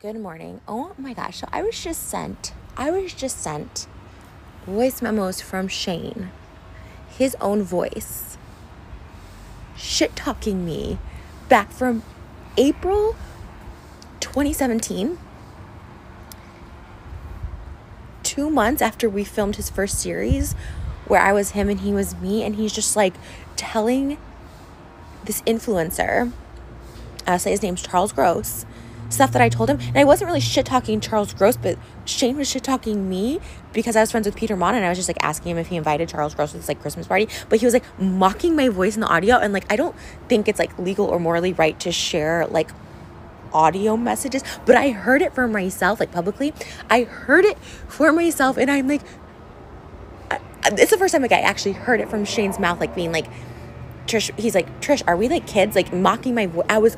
Good morning. Oh my gosh. So I was just sent, I was just sent voice memos from Shane, his own voice, shit talking me back from April 2017. Two months after we filmed his first series, where I was him and he was me, and he's just like telling this influencer, I'll say his name's Charles Gross, stuff that I told him. And I wasn't really shit talking Charles Gross, but Shane was shit talking me because I was friends with Peter Monn and I was just like asking him if he invited Charles Gross to this like Christmas party. But he was like mocking my voice in the audio. And like, I don't think it's like legal or morally right to share like audio messages, but I heard it for myself, like publicly. I heard it for myself and I'm like, I, it's the first time like I actually heard it from Shane's mouth, like being like, Trish, he's like, Trish, are we like kids? Like mocking my voice. I was.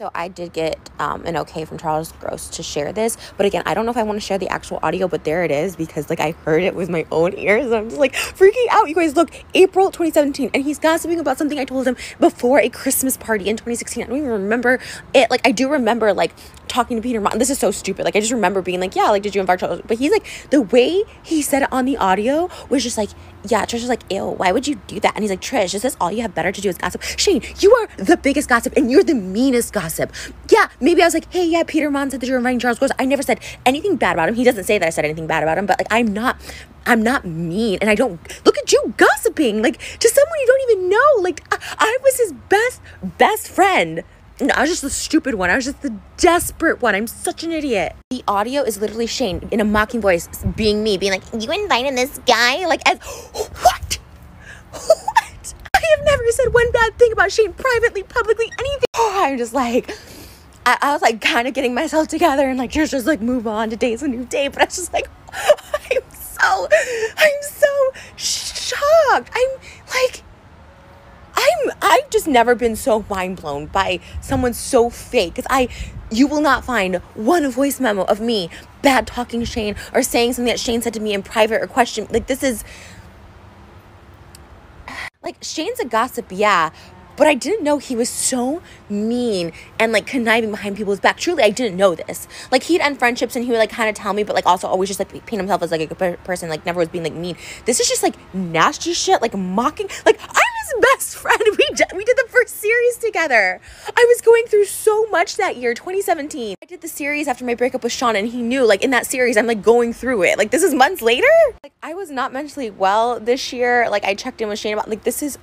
So I did get um, an okay from Charles Gross to share this, but again, I don't know if I want to share the actual audio, but there it is because like I heard it with my own ears. I'm just like freaking out. You guys, look, April 2017, and he's gossiping about something I told him before a Christmas party in 2016. I don't even remember it. Like I do remember like talking to Peter Monn. This is so stupid. Like I just remember being like, yeah, like did you invite Charles? But he's like the way he said it on the audio was just like, yeah. Trish was like, ew, why would you do that? And he's like, Trish, is this all you have better to do is gossip? Shane, you are the biggest gossip and you're the meanest gossip. Yeah, maybe I was like, hey, yeah, Peter Monn said that you're inviting Charles Gross. I never said anything bad about him. He doesn't say that I said anything bad about him, but like I'm not I'm not mean and I don't look at you gossiping like to someone you don't even know. Like I, I was his best best friend. No, I was just the stupid one. I was just the desperate one. I'm such an idiot. The audio is literally Shane in a mocking voice being me, being like, You invited this guy? Like, as what? What? I have never said one bad thing about Shane privately, publicly, anything. Oh, I'm just like, I, I was like kind of getting myself together and like just just like move on. Today's a new day, but I was just like, I'm so, I'm so shocked. I'm like, I'm I've just never been so mind blown by someone so fake because I you will not find one voice memo of me bad talking Shane or saying something that Shane said to me in private or question like this is like Shane's a gossip, yeah, but I didn't know he was so mean and like conniving behind people's back. Truly, I didn't know this. Like he'd end friendships and he would like kind of tell me, but like also always just like paint himself as like a good person. Like never was being like mean. This is just like nasty shit, like mocking. Like I'm his best friend. We d- we did the first series together. I was going through so much that year, 2017. I did the series after my breakup with Sean, and he knew like in that series I'm like going through it. Like this is months later. Like I was not mentally well this year. Like I checked in with Shane about like this is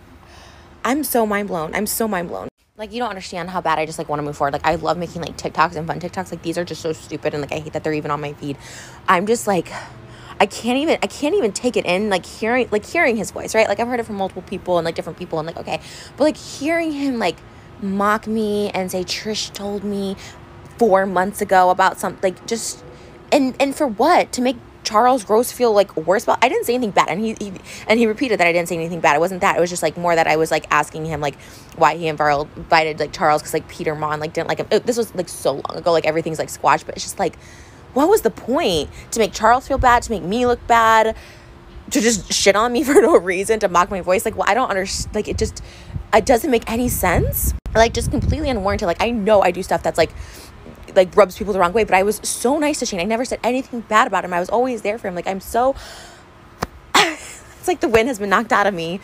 I'm so mind blown. I'm so mind blown. Like you don't understand how bad I just like want to move forward. Like I love making like TikToks and fun TikToks. Like these are just so stupid and like I hate that they're even on my feed. I'm just like I can't even I can't even take it in like hearing like hearing his voice, right? Like I've heard it from multiple people and like different people and like okay. But like hearing him like mock me and say Trish told me 4 months ago about something like just and and for what? To make Charles Gross feel like worse about I didn't say anything bad and he, he and he repeated that I didn't say anything bad. It wasn't that. It was just like more that I was like asking him like why he invited like Charles cuz like Peter Monn like didn't like him. It, this was like so long ago like everything's like squashed but it's just like what was the point to make Charles feel bad, to make me look bad, to just shit on me for no reason, to mock my voice? Like, well, I don't understand. Like, it just, it doesn't make any sense. Like, just completely unwarranted. Like, I know I do stuff that's like, like rubs people the wrong way, but I was so nice to Shane. I never said anything bad about him. I was always there for him. Like, I'm so, it's like the wind has been knocked out of me.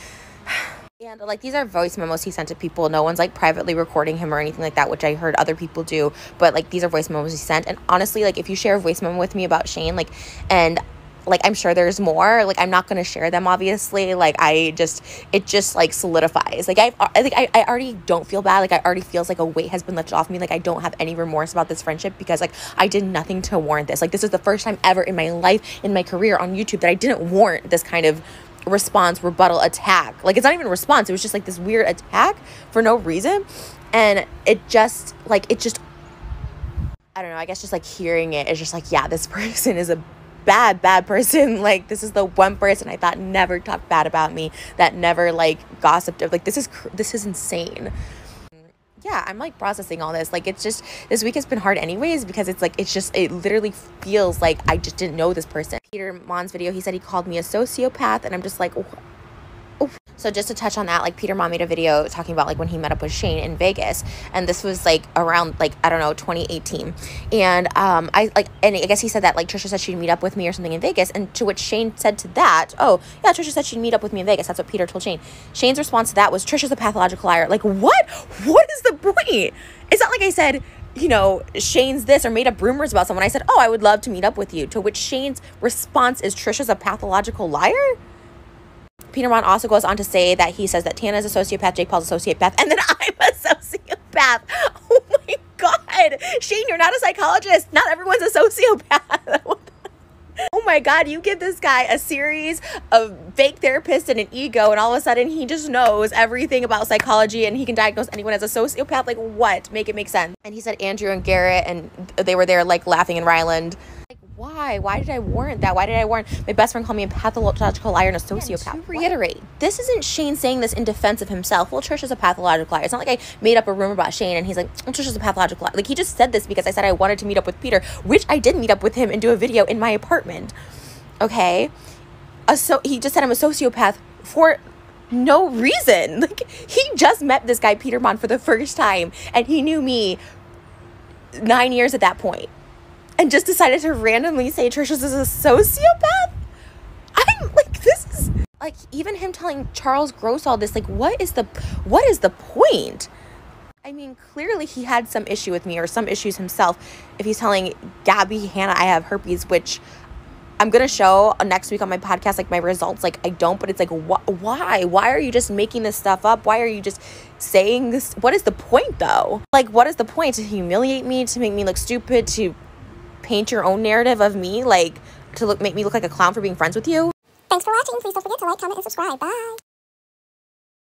Like these are voice memos he sent to people. No one's like privately recording him or anything like that, which I heard other people do. But like these are voice memos he sent. And honestly, like if you share a voice memo with me about Shane, like and like I'm sure there's more. Like I'm not gonna share them obviously. Like I just it just like solidifies. Like I've I think I, I already don't feel bad. Like I already feels like a weight has been lifted off me. Like I don't have any remorse about this friendship because like I did nothing to warrant this. Like this is the first time ever in my life, in my career on YouTube that I didn't warrant this kind of response, rebuttal, attack. Like it's not even a response. It was just like this weird attack for no reason. And it just like it just I don't know, I guess just like hearing it is just like, yeah, this person is a bad, bad person. Like this is the one person I thought never talked bad about me, that never like gossiped of like this is cr- this is insane yeah, I'm like processing all this. Like it's just this week has been hard anyways because it's like it's just it literally feels like I just didn't know this person. Peter Monn's video, he said he called me a sociopath and I'm just like oh. So just to touch on that, like Peter Monn made a video talking about like when he met up with Shane in Vegas, and this was like around like I don't know 2018, and um I like and I guess he said that like Trisha said she'd meet up with me or something in Vegas, and to which Shane said to that, oh yeah, Trisha said she'd meet up with me in Vegas. That's what Peter told Shane. Shane's response to that was Trisha's a pathological liar. Like what? What is the point? It's not like I said you know, Shane's this or made up rumors about someone. I said, Oh, I would love to meet up with you. To which Shane's response is Trisha's a pathological liar? Peter Monn also goes on to say that he says that Tana's a sociopath, Jake Paul's a sociopath, and then I'm a sociopath. Oh my God. Shane, you're not a psychologist. Not everyone's a sociopath. my God, you give this guy a series of fake therapists and an ego, and all of a sudden he just knows everything about psychology and he can diagnose anyone as a sociopath. Like, what? Make it make sense. And he said Andrew and Garrett, and they were there like laughing in Ryland why? Why did I warrant that? Why did I warrant my best friend called me a pathological liar and a sociopath? to reiterate, this isn't Shane saying this in defense of himself. Well, Trisha's a pathological liar. It's not like I made up a rumor about Shane and he's like, oh, Trisha's a pathological liar. Like he just said this because I said I wanted to meet up with Peter, which I did meet up with him and do a video in my apartment. Okay? A so he just said I'm a sociopath for no reason. Like he just met this guy Peter Monn for the first time and he knew me 9 years at that point and just decided to randomly say Trisha's is a sociopath? I'm like, this is like even him telling Charles Gross all this, like, what is the what is the point? I mean, clearly he had some issue with me or some issues himself. If he's telling Gabbie Hanna I have herpes, which I'm gonna show next week on my podcast, like my results. Like I don't, but it's like wh- why? Why are you just making this stuff up? Why are you just saying this? What is the point though? Like, what is the point to humiliate me? To make me look stupid? To paint your own narrative of me, like to look make me look like a clown for being friends with you. Thanks for watching. Please don't forget to like, comment, and subscribe. Bye.